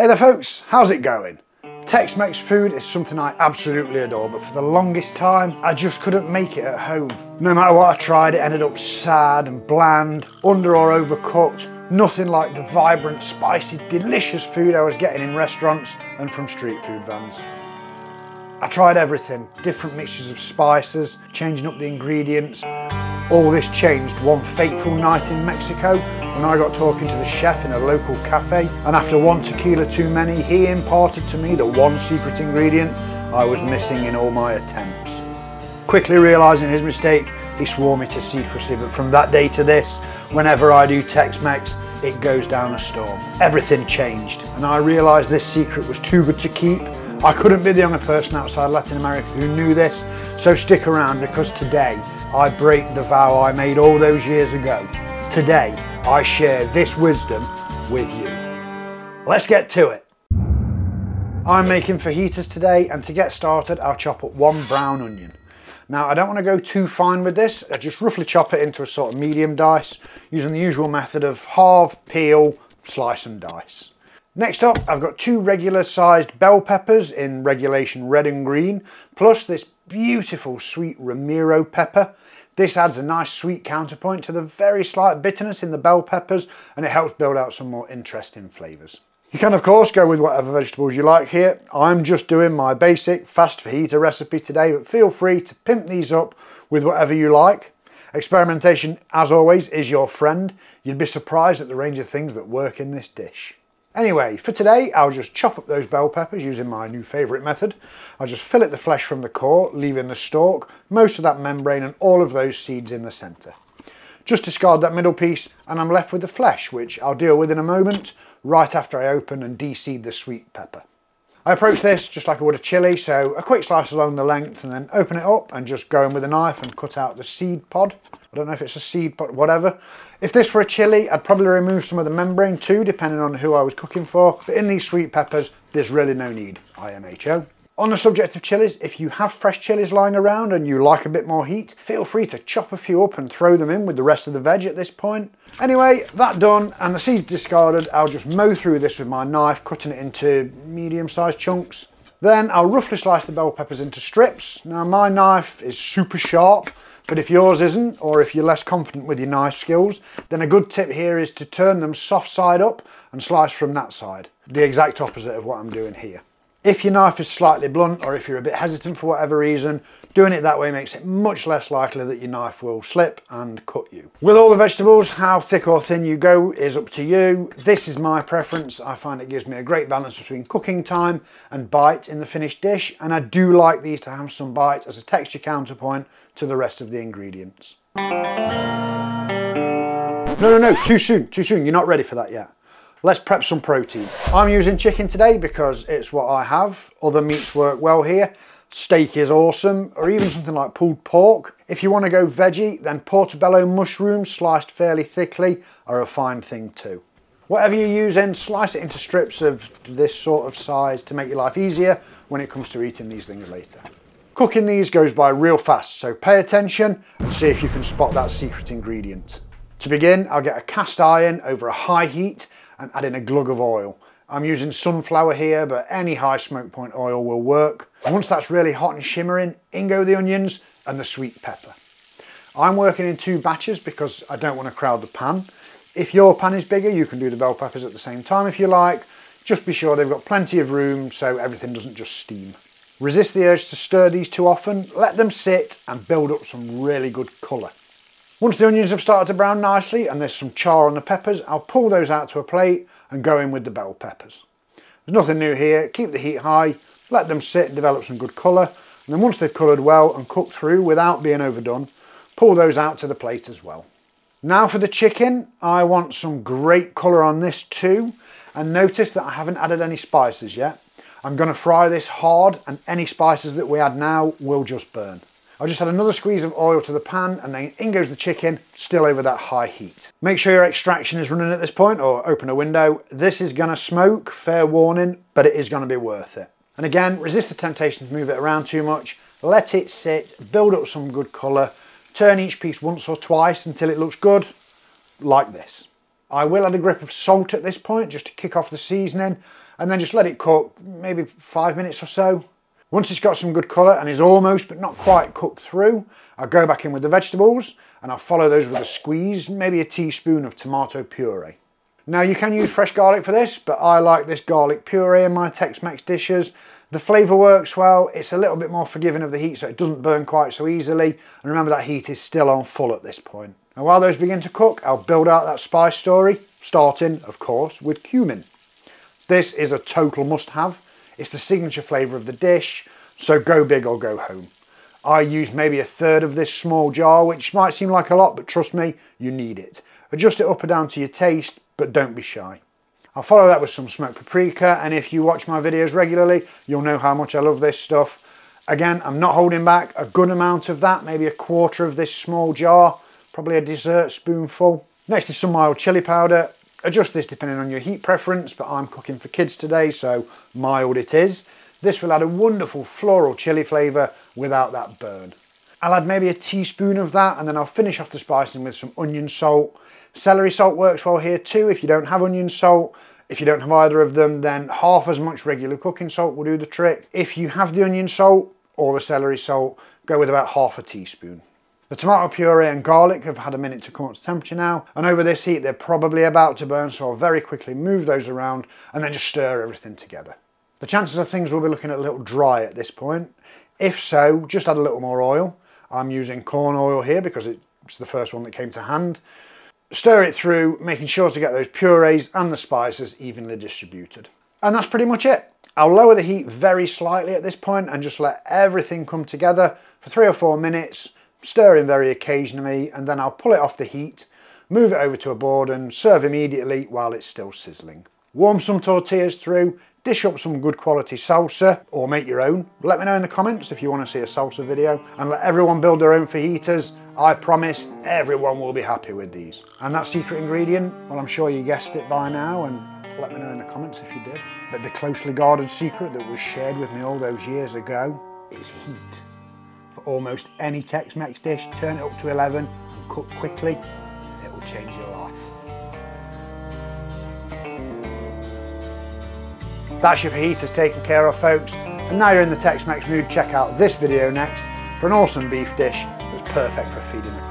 Hey there folks, how's it going? Tex-Mex food is something I absolutely adore, but for the longest time, I just couldn't make it at home. No matter what I tried, it ended up sad and bland, under or overcooked, nothing like the vibrant, spicy, delicious food I was getting in restaurants and from street food vans. I tried everything, different mixtures of spices, changing up the ingredients. All this changed one fateful night in Mexico when I got talking to the chef in a local cafe and after one tequila too many, he imparted to me the one secret ingredient I was missing in all my attempts. Quickly realising his mistake, he swore me to secrecy, but from that day to this, whenever I do Tex-Mex, it goes down a storm. Everything changed, and I realised this secret was too good to keep I couldn't be the only person outside Latin America who knew this, so stick around because today I break the vow I made all those years ago. Today I share this wisdom with you. Let's get to it. I'm making fajitas today and to get started I'll chop up one brown onion. Now I don't want to go too fine with this, I just roughly chop it into a sort of medium dice using the usual method of halve, peel, slice and dice. Next up, I've got two regular sized bell peppers in regulation red and green, plus this beautiful sweet Ramiro pepper. This adds a nice sweet counterpoint to the very slight bitterness in the bell peppers and it helps build out some more interesting flavours. You can of course go with whatever vegetables you like here. I'm just doing my basic fast fajita recipe today, but feel free to pimp these up with whatever you like. Experimentation, as always, is your friend. You'd be surprised at the range of things that work in this dish. Anyway, for today, I'll just chop up those bell peppers using my new favourite method. I'll just fillet the flesh from the core, leaving the stalk, most of that membrane and all of those seeds in the centre. Just discard that middle piece and I'm left with the flesh, which I'll deal with in a moment, right after I open and de-seed the sweet pepper. I approach this just like I would a chilli, so a quick slice along the length and then open it up and just go in with a knife and cut out the seed pod. I don't know if it's a seed pod, whatever. If this were a chilli, I'd probably remove some of the membrane too, depending on who I was cooking for. But in these sweet peppers, there's really no need, IMHO. On the subject of chilies, if you have fresh chilies lying around and you like a bit more heat, feel free to chop a few up and throw them in with the rest of the veg at this point. Anyway, that done and the seeds discarded, I'll just mow through this with my knife, cutting it into medium-sized chunks. Then I'll roughly slice the bell peppers into strips. Now my knife is super sharp, but if yours isn't, or if you're less confident with your knife skills, then a good tip here is to turn them soft side up and slice from that side. The exact opposite of what I'm doing here. If your knife is slightly blunt or if you're a bit hesitant for whatever reason, doing it that way makes it much less likely that your knife will slip and cut you. With all the vegetables, how thick or thin you go is up to you. This is my preference. I find it gives me a great balance between cooking time and bite in the finished dish. And I do like these to have some bite as a texture counterpoint to the rest of the ingredients. No, no, no, too soon, too soon. You're not ready for that yet. Let's prep some protein. I'm using chicken today because it's what I have. Other meats work well here. Steak is awesome, or even something like pulled pork. If you want to go veggie, then portobello mushrooms sliced fairly thickly are a fine thing too. Whatever you're using, slice it into strips of this sort of size to make your life easier when it comes to eating these things later. Cooking these goes by real fast, so pay attention and see if you can spot that secret ingredient. To begin, I'll get a cast iron over a high heat and add in a glug of oil. I'm using sunflower here, but any high smoke point oil will work. Once that's really hot and shimmering, in go the onions and the sweet pepper. I'm working in two batches because I don't want to crowd the pan. If your pan is bigger, you can do the bell peppers at the same time if you like. Just be sure they've got plenty of room so everything doesn't just steam. Resist the urge to stir these too often, let them sit and build up some really good colour. Once the onions have started to brown nicely and there's some char on the peppers, I'll pull those out to a plate and go in with the bell peppers. There's nothing new here, keep the heat high, let them sit develop some good colour, and then once they've coloured well and cooked through without being overdone, pull those out to the plate as well. Now for the chicken, I want some great colour on this too, and notice that I haven't added any spices yet. I'm going to fry this hard and any spices that we add now will just burn. I'll just add another squeeze of oil to the pan and then in goes the chicken, still over that high heat. Make sure your extraction is running at this point or open a window. This is gonna smoke, fair warning, but it is gonna be worth it. And again, resist the temptation to move it around too much. Let it sit, build up some good color, turn each piece once or twice until it looks good, like this. I will add a grip of salt at this point just to kick off the seasoning and then just let it cook maybe five minutes or so. Once it's got some good colour and is almost but not quite cooked through, I'll go back in with the vegetables and I'll follow those with a squeeze, maybe a teaspoon of tomato puree. Now you can use fresh garlic for this, but I like this garlic puree in my Tex-Mex dishes. The flavour works well, it's a little bit more forgiving of the heat so it doesn't burn quite so easily. And remember that heat is still on full at this point. Now while those begin to cook, I'll build out that spice story, starting, of course, with cumin. This is a total must-have. It's the signature flavour of the dish, so go big or go home. I use maybe a third of this small jar, which might seem like a lot, but trust me, you need it. Adjust it up or down to your taste, but don't be shy. I'll follow that with some smoked paprika and if you watch my videos regularly you'll know how much I love this stuff. Again I'm not holding back a good amount of that, maybe a quarter of this small jar, probably a dessert spoonful. Next is some mild chili powder. Adjust this depending on your heat preference but I'm cooking for kids today so mild it is. This will add a wonderful floral chili flavour without that burn. I'll add maybe a teaspoon of that and then I'll finish off the spicing with some onion salt Celery salt works well here too if you don't have onion salt. If you don't have either of them, then half as much regular cooking salt will do the trick. If you have the onion salt or the celery salt, go with about half a teaspoon. The tomato puree and garlic have had a minute to come up to temperature now, and over this heat they're probably about to burn, so I'll very quickly move those around and then just stir everything together. The chances of things will be looking a little dry at this point. If so, just add a little more oil. I'm using corn oil here because it's the first one that came to hand. Stir it through, making sure to get those purees and the spices evenly distributed. And that's pretty much it. I'll lower the heat very slightly at this point and just let everything come together for three or four minutes, stirring very occasionally, and then I'll pull it off the heat, move it over to a board and serve immediately while it's still sizzling. Warm some tortillas through, dish up some good quality salsa or make your own. Let me know in the comments if you want to see a salsa video and let everyone build their own fajitas I promise everyone will be happy with these. And that secret ingredient, well, I'm sure you guessed it by now and let me know in the comments if you did. But the closely guarded secret that was shared with me all those years ago is heat. For almost any Tex-Mex dish, turn it up to 11 and cook quickly, it will change your life. That's your fajitas taken care of folks. And now you're in the Tex-Mex mood, check out this video next for an awesome beef dish that's perfect for feeding the